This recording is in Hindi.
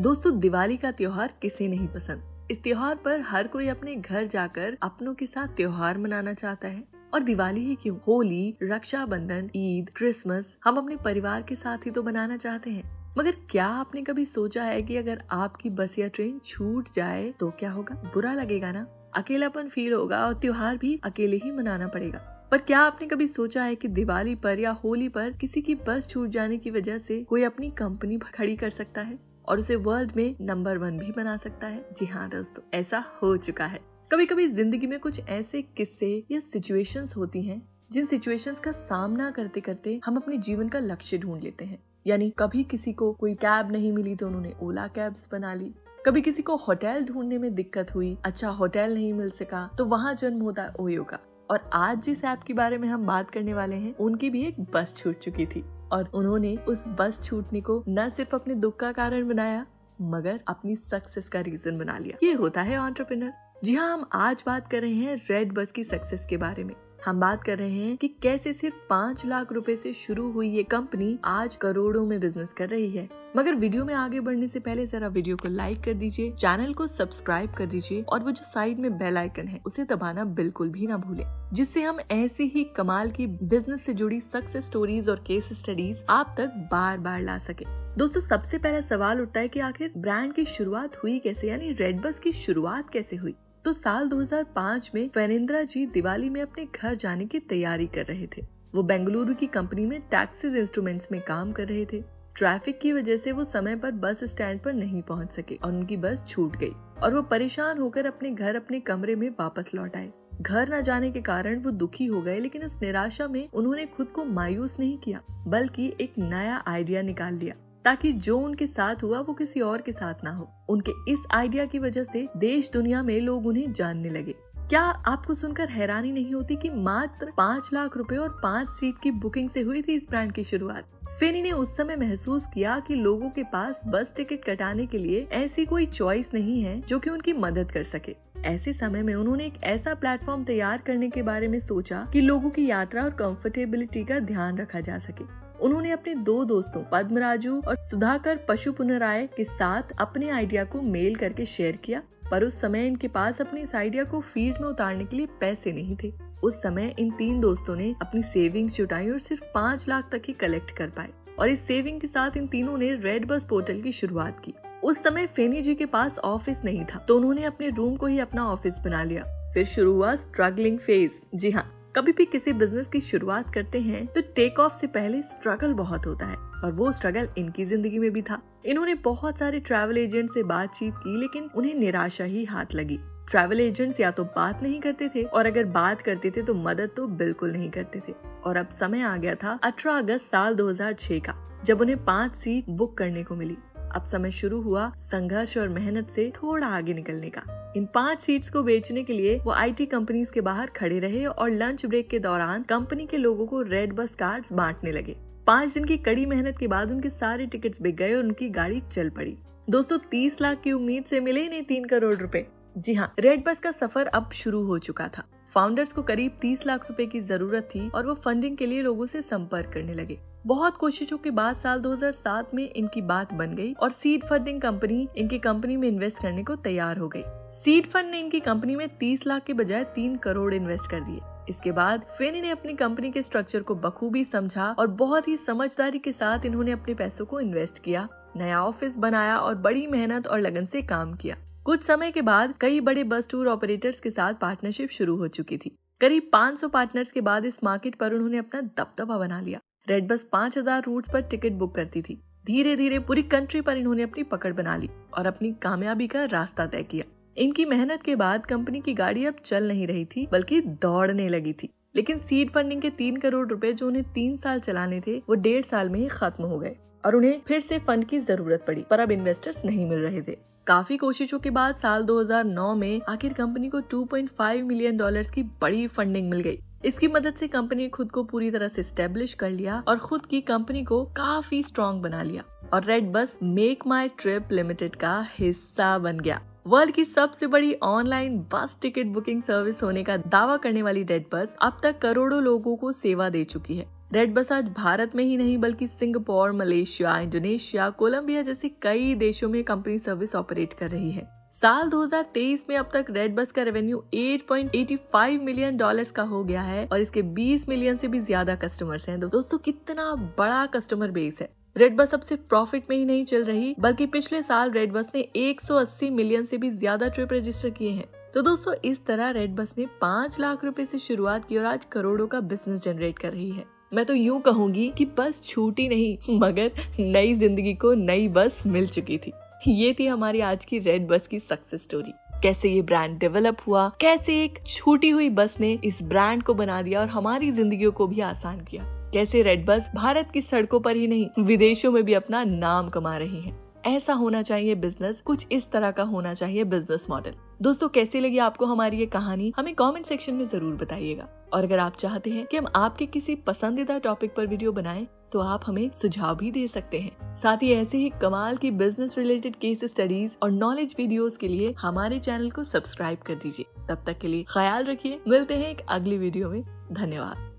दोस्तों, दिवाली का त्योहार किसे नहीं पसंद? इस त्योहार पर हर कोई अपने घर जाकर अपनों के साथ त्योहार मनाना चाहता है। और दिवाली ही क्यों? होली, रक्षाबंधन, ईद, क्रिसमस, हम अपने परिवार के साथ ही तो बनाना चाहते हैं। मगर क्या आपने कभी सोचा है कि अगर आपकी बस या ट्रेन छूट जाए तो क्या होगा? बुरा लगेगा ना? अकेलापन फील होगा और त्योहार भी अकेले ही मनाना पड़ेगा। पर क्या आपने कभी सोचा है कि दिवाली पर या होली पर किसी की बस छूट जाने की वजह से कोई अपनी कंपनी खड़ी कर सकता है? और उसे वर्ल्ड में नंबर वन भी बना सकता है। जी हाँ दोस्तों, ऐसा हो चुका है। कभी कभी ज़िंदगी में कुछ ऐसे किस्से या सिचुएशंस होती हैं, जिन सिचुएशंस का सामना करते करते हम अपने जीवन का लक्ष्य ढूंढ लेते हैं। यानी कभी किसी को कोई कैब नहीं मिली तो उन्होंने ओला कैब्स बना ली। कभी किसी को होटल ढूँढने में दिक्कत हुई अच्छा होटल नहीं मिल सका तो वहाँ जन्म होता है ओयो का। और आज जिस ऐप के बारे में हम बात करने वाले हैं, उनकी भी एक बस छूट चुकी थी। और उन्होंने उस बस छूटने को न सिर्फ़ अपने दुख का कारण बनाया, मगर अपनी सक्सेस का रीजन बना लिया। ये होता है ऑन्टरप्रिनर जी हाँ हम आज बात कर रहे हैं रेड बस की सक्सेस के बारे में। हम बात कर रहे हैं कि कैसे सिर्फ़ पाँच लाख रुपए से शुरू हुई ये कंपनी आज करोड़ों में बिज़नेस कर रही है। मगर वीडियो में आगे बढ़ने से पहले जरा वीडियो को लाइक कर दीजिए चैनल को सब्सक्राइब कर दीजिए और वो जो साइड में बेल आइकन है, उसे दबाना बिल्कुल भी ना भूले, जिससे हम ऐसी ही कमाल की बिज़नेस से जुड़ी सक्सेस स्टोरीज और केस स्टडीज़ आप तक बार बार ला सके। दोस्तों, सबसे पहला सवाल उठता है कि आखिर ब्रांड की शुरुआत हुई कैसे, यानी रेड बस की शुरुआत कैसे हुई? तो साल 2005 में फैनिंद्रा जी दिवाली में अपने घर जाने की तैयारी कर रहे थे। वो बेंगलुरु की कंपनी में टैक्सीज इंस्ट्रूमेंट्स में काम कर रहे थे। ट्रैफ़िक की वजह से वो समय पर बस स्टैंड पर नहीं पहुँच सके और उनकी बस छूट गई और वो परेशान होकर अपने घर अपने कमरे में वापस लौट आए। घर न जाने के कारण वो दुखी हो गए, लेकिन उस निराशा में उन्होंने खुद को मायूस नहीं किया, बल्कि एक नया आइडिया निकाल लिया। ताकि जो उनके साथ हुआ वो किसी और के साथ ना हो। उनके इस आइडिया की वजह से देश दुनिया में लोग उन्हें जानने लगे। क्या आपको सुनकर हैरानी नहीं होती कि मात्र पाँच लाख रुपए और पाँच सीट की बुकिंग से हुई थी इस ब्रांड की शुरुआत? फेनी ने उस समय महसूस किया कि लोगों के पास बस टिकट कटाने के लिए ऐसी कोई चॉइस नहीं है जो कि उनकी मदद कर सके। ऐसे समय में उन्होंने एक ऐसा प्लेटफॉर्म तैयार करने के बारे में सोचा कि लोगों की यात्रा और कंफर्टेबिलिटी का ध्यान रखा जा सके। उन्होंने अपने दो दोस्तों, पद्मराजू और सुधाकर पशु पुनराय के साथ अपने आइडिया को मेल करके शेयर किया, पर उस समय इनके पास अपने इस आइडिया को फ़ील्ड में उतारने के लिए पैसे नहीं थे। उस समय इन तीन दोस्तों ने अपनी सेविंग्स जुटाई और सिर्फ़ पाँच लाख तक ही कलेक्ट कर पाए, और इस सेविंग के साथ इन तीनों ने रेड बस पोर्टल की शुरुआत की। उस समय फेनी जी के पास ऑफ़िस नहीं था तो उन्होंने अपने रूम को ही अपना ऑफ़िस बना लिया। फिर शुरू हुआ स्ट्रगलिंग फ़ेज़ जी हाँ। कभी भी किसी बिज़नेस की शुरुआत करते हैं तो टेक ऑफ़ से पहले स्ट्रगल बहुत होता है, और वो स्ट्रगल इनकी ज़िंदगी में भी था। इन्होंने बहुत सारे ट्रैवल एजेंट से बातचीत की, लेकिन उन्हें निराशा ही हाथ लगी। ट्रैवल एजेंट्स या तो बात नहीं करते थे, और अगर बात करते थे तो मदद तो बिल्कुल नहीं करते थे। और अब समय आ गया था 18 अगस्त साल 2006 का, जब उन्हें पाँच सीट बुक करने को मिली। अब समय शुरू हुआ संघर्ष और मेहनत से थोड़ा आगे निकलने का। इन पाँच सीट्स को बेचने के लिए वो आईटी कंपनीज़ के बाहर खड़े रहे और लंच ब्रेक के दौरान कंपनी के लोगों को रेड बस कार्ड बांटने लगे। पाँच दिन की कड़ी मेहनत के बाद उनके सारे टिकट्स बिक गए और उनकी गाड़ी चल पड़ी। दोस्तों तीस लाख की उम्मीद से मिले नहीं तीन करोड़ रुपए। जी हाँ रेड बस का सफ़र अब शुरू हो चुका था। फाउंडर्स को करीब 30 लाख रुपए की ज़रूरत थी और वो फंडिंग के लिए लोगों से संपर्क करने लगे। बहुत कोशिशों के बाद साल 2007 में इनकी बात बन गई और सीड फंडिंग कंपनी इनकी कंपनी में इन्वेस्ट करने को तैयार हो गई। सीड फंड ने इनकी कंपनी में 30 लाख के बजाय तीन करोड़ इन्वेस्ट कर दिए। इसके बाद फेनी ने अपनी कंपनी के स्ट्रक्चर को बखूबी समझा और बहुत ही समझदारी के साथ इन्होंने अपने पैसों को इन्वेस्ट किया, नया ऑफ़िस बनाया और बड़ी मेहनत और लगन से काम किया। कुछ समय के बाद कई बड़े बस टूर ऑपरेटर्स के साथ पार्टनरशिप शुरू हो चुकी थी। करीब 500 पार्टनर्स के बाद इस मार्केट पर उन्होंने अपना दबदबा बना लिया। रेड बस पाँच हज़ार रूट पर टिकट बुक करती थी। धीरे धीरे पूरी कंट्री पर इन्होंने अपनी पकड़ बना ली और अपनी कामयाबी का रास्ता तय किया। इनकी मेहनत के बाद कंपनी की गाड़ी अब चल नहीं रही थी, बल्कि दौड़ने लगी थी। लेकिन सीड फंडिंग के तीन करोड़ रुपए जो उन्हें तीन साल चलाने थे, वो डेढ़ साल में ही खत्म हो गए और उन्हें फिर से फंड की ज़रूरत पड़ी, पर अब इन्वेस्टर्स नहीं मिल रहे थे। काफ़ी कोशिशों के बाद साल 2009 में आखिर कंपनी को 2.5 मिलियन डॉलर्स की बड़ी फंडिंग मिल गई। इसकी मदद से कंपनी ने खुद को पूरी तरह से स्टेब्लिश कर लिया और खुद की कंपनी को काफ़ी स्ट्रॉन्ग बना लिया। और रेड बस मेक माई ट्रिप लिमिटेड का हिस्सा बन गया। वर्ल्ड की सबसे बड़ी ऑनलाइन बस टिकट बुकिंग सर्विस होने का दावा करने वाली रेड बस अब तक करोड़ों लोगों को सेवा दे चुकी है। रेड बस आज भारत में ही नहीं, बल्कि सिंगापुर, मलेशिया, इंडोनेशिया, कोलंबिया जैसे कई देशों में कंपनी सर्विस ऑपरेट कर रही है। साल 2023 में अब तक रेड बस का रेवेन्यू 8.85 मिलियन डॉलर्स का हो गया है और इसके 20 मिलियन से भी ज़्यादा कस्टमर्स हैं। तो दोस्तों, कितना बड़ा कस्टमर बेस है। रेड बस अब सिर्फ़ प्रॉफिट में ही नहीं चल रही, बल्कि पिछले साल रेड बस ने 180 मिलियन से भी ज़्यादा ट्रिप रजिस्टर किए हैं। तो दोस्तों, इस तरह रेड बस ने पाँच लाख रुपए से शुरुआत की और आज करोड़ों का बिज़नेस जनरेट कर रही है। मैं तो यूँ कहूँगी कि बस छूटी नहीं, मगर नई ज़िंदगी को नई बस मिल चुकी थी। ये थी हमारी आज की रेड बस की सक्सेस स्टोरी कैसे ये ब्रांड डेवलप हुआ, कैसे एक छूटी हुई बस ने इस ब्रांड को बना दिया और हमारी जिंदगियों को भी आसान किया. कैसे रेड बस भारत की सड़कों पर ही नहीं, विदेशों में भी अपना नाम कमा रही है. ऐसा होना चाहिए बिज़नेस कुछ इस तरह का होना चाहिए बिज़नेस मॉडल दोस्तों, कैसी लगी आपको हमारी ये कहानी? हमें कमेंट सेक्शन में ज़रूर बताइएगा। और अगर आप चाहते हैं कि हम आपके किसी पसंदीदा टॉपिक पर वीडियो बनाएँ तो आप हमें सुझाव भी दे सकते हैं। साथ ही ऐसे ही कमाल की बिज़नेस रिलेटेड केस स्टडीज़ और नॉलेज वीडियोस के लिए हमारे चैनल को सब्सक्राइब कर दीजिए। तब तक के लिए ख्याल रखिए। मिलते हैं एक अगली वीडियो में। धन्यवाद।